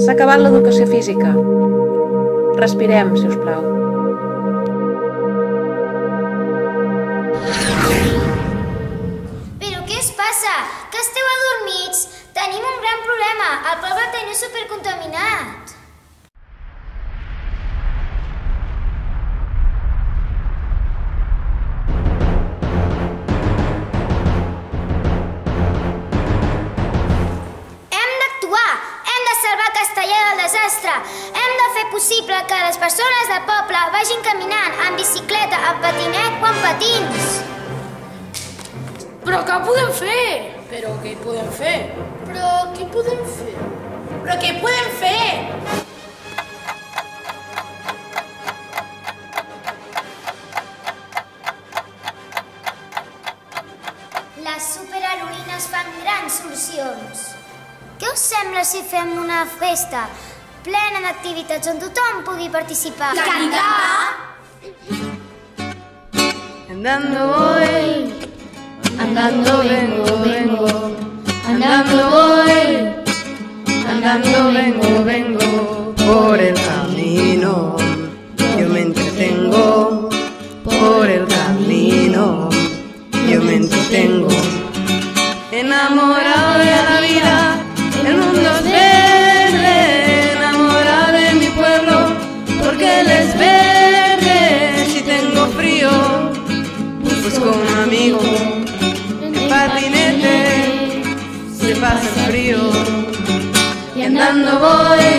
S'ha acabat l'educació física. Respirem, si us plau. Però què es passa? Que esteu adormits? Tenim un gran problema. El poble el teniu supercontaminat. Hem de fer possible que les persones del poble vagin caminant, en bicicleta, en patinet o en patins. Però què podem fer? Però què podem fer? Però què podem fer? Però què podem fer? Les superheroïnes fan grans solucions. Què us sembla si fem una festa plena d'activitats on tothom pugui participar? Andando voy, andando vengo, vengo, andando voy, andando vengo, vengo por el camino. Yo me entretengo por el camino. Yo me entretengo enamorado pues con un amigo patinete se pasa el frío. Y andando voy,